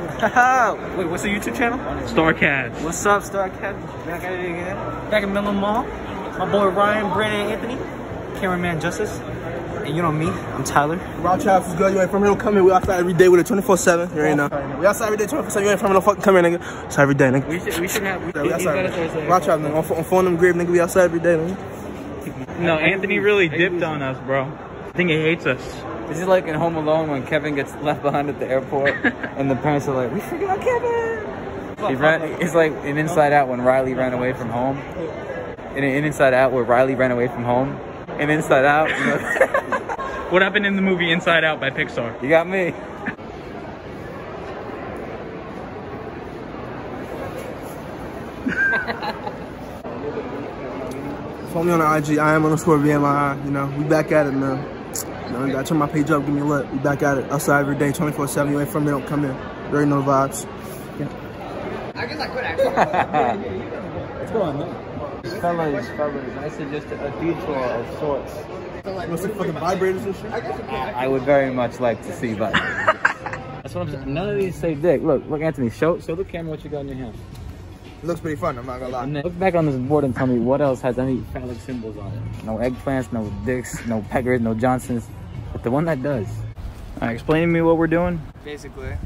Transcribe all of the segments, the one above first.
Wait, what's the YouTube channel? Starcast. What's up, StarCast? Back at it again. Back in Midland Mall. My boy Ryan, Brandon, Anthony, cameraman Justice. And you know me, I'm Tyler. Route traffic is good. You ain't from here, come here. We outside every day with it 24 7. You ain't know. We outside every day 24 7. You ain't from here, fucking come here, nigga. Outside every day, nigga. We should, we should have. We, Yeah, we outside. gotta start saying- Route traffic, nigga. On, pho- on phone them grave, nigga. We outside every day, nigga. No, Anthony really dipped on us, bro. I think he hates us. This is like in Home Alone when Kevin gets left behind at the airport and the parents are like, we forgot Kevin. He ran, it's like in Inside Out when Riley ran away from home. In, in Inside Out where Riley ran away from home. In Inside Out, you, know, What happened in the movie Inside Out by Pixar? you got me. Follow me on the IG. I am underscore VMI. You know, we back at it, man. You know, you gotta turn my page up, give me a look. We back at it. Outside every day, 24 7. You ain't from here, don't come in. You already know the vibes. Fellas, fellas, I suggest a detour of sorts. You want some fucking vibrators and shit? I would very much like to see that. That's what I'm saying. None of these say dick. Look, look, Anthony, show show the camera what you got in your hand. It looks pretty fun, I'm not gonna lie. Then look back on this board and tell me what else has any phallic symbols on it. No eggplants, no dicks, no peggers, no Johnsons. But the one that does. All right, explain to me what we're doing. Basically,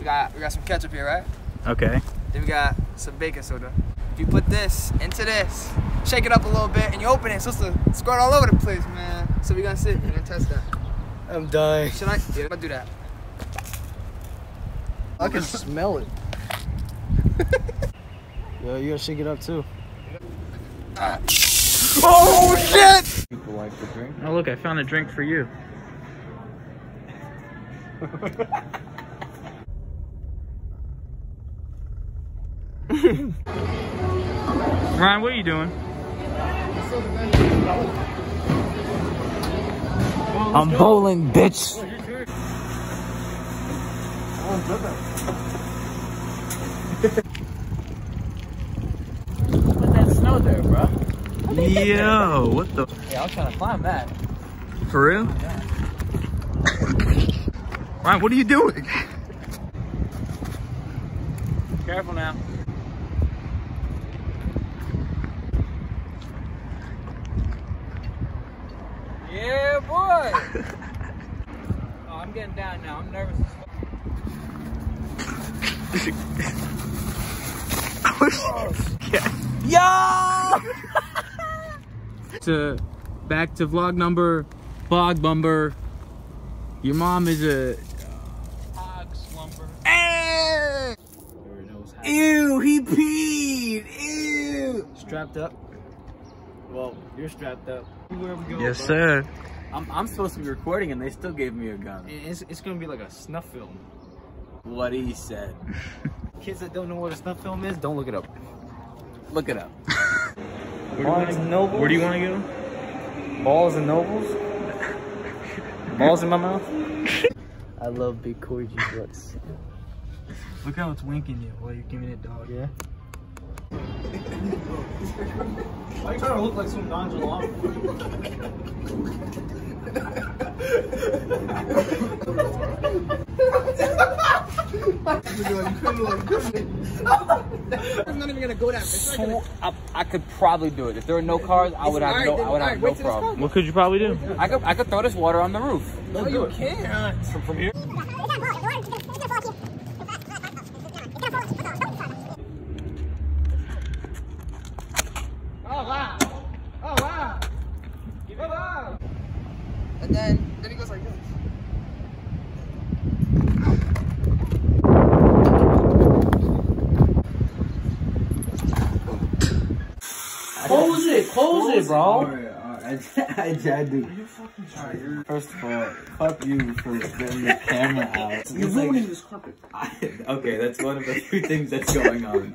we got we got some ketchup here, right? Okay. Then we got some baking soda. If you put this into this, shake it up a little bit, and you open it, it's supposed to squirt all over the place, man. So we're gonna see. We're gonna test that. I'm dying. Should I? Yeah, I'm gonna do that. I can smell it. Yo, you gotta shake it up too. Oh shit! People like to drink. Oh, look, I found a drink for you. Ryan, what are you doing? I'm bowling, bitch. Put that snow there, bro. Yo, what the? Yeah, I was trying to climb that. For real? Ryan, what are you doing? Careful now. Yeah, boy. oh, I'm getting down now. I'm nervous. as fuck. Oh. to back to vlog number bog bumper. Your mom is a hog slumber. Eh! Ew, he peed. Ew. Strapped up. Well, you're strapped up. Where we go, Yes, bro. sir. I'm, I'm supposed to be recording and they still gave me a gun. It's, it's gonna be like a snuff film. What he said. Kids that don't know what a snuff film is, don't look it up. Look it up. Where do, you Barnes wanna, and Nobles. where do you want to go? Balls and nobles. Balls in my mouth. I love big corgi butts. Look how it's winking you while you're giving it dog. Yeah. Why are you trying to look like some nonchalant? I'm not even gonna go that So, I, I could probably do it. If there were no cars, I would have no, I would have no problem. What could you probably do? I could, I could throw this water on the roof. No, you can't. From, from here? Oh wow. Oh wow. Give it up. And then then he goes like this. Close it, close it, bro. I, I, I do. First of all, fuck you for getting the camera out. You're ruining this carpet. okay, that's one of the few things that's going on.